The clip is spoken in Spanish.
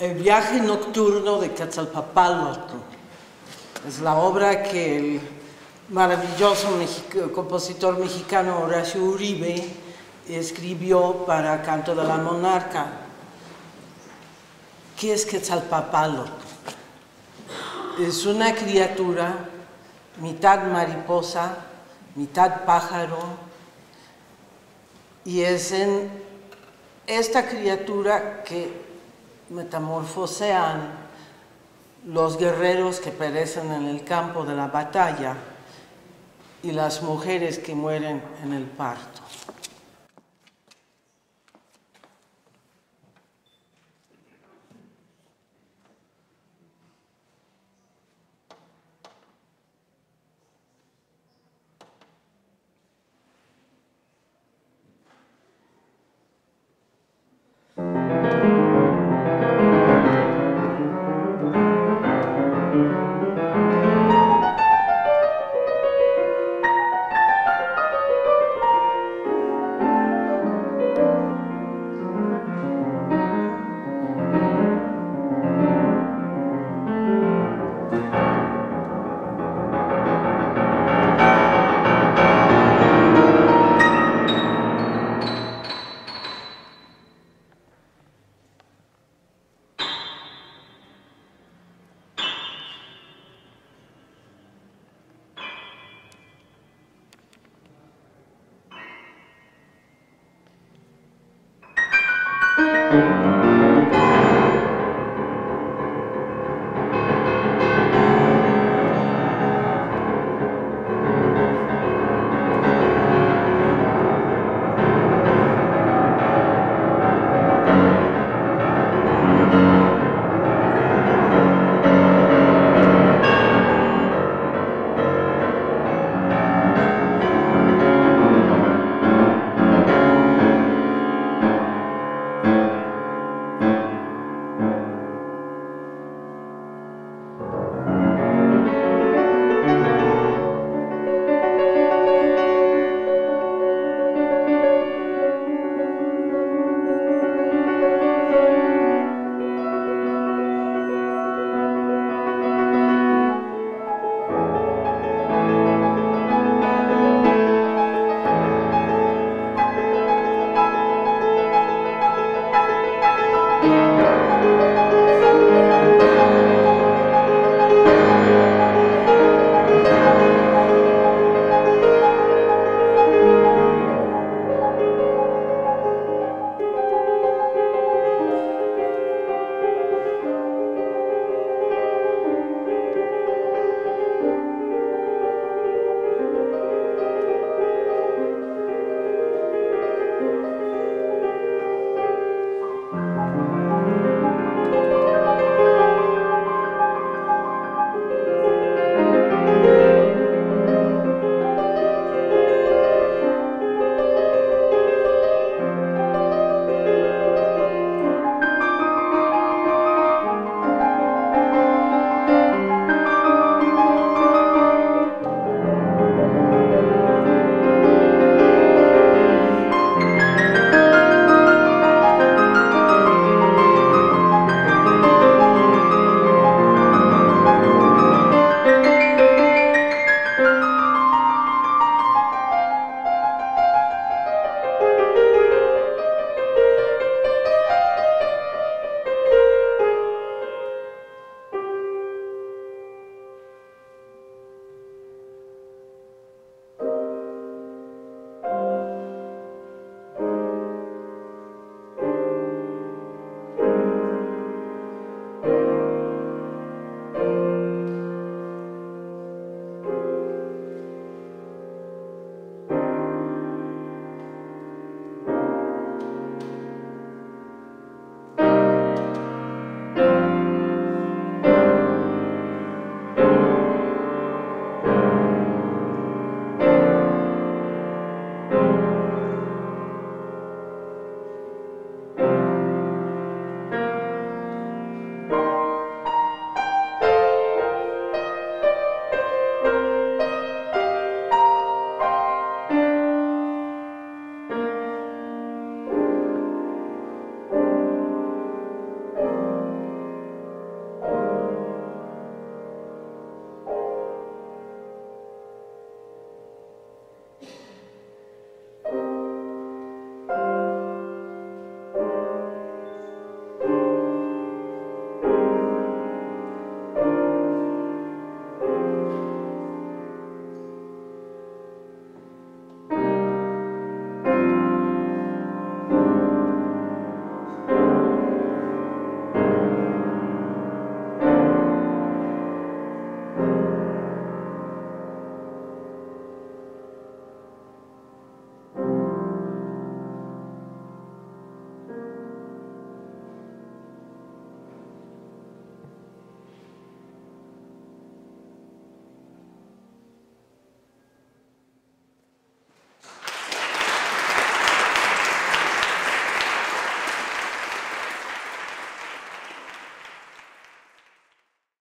El viaje nocturno de Quetzalpapalotl es la obra que el maravilloso compositor mexicano Horacio Uribe escribió para Canto de la Monarca. ¿Qué es Quetzalpapalotl? Es una criatura mitad mariposa, mitad pájaro, y es en esta criatura que metamorfosean los guerreros que perecen en el campo de la batalla y las mujeres que mueren en el parto.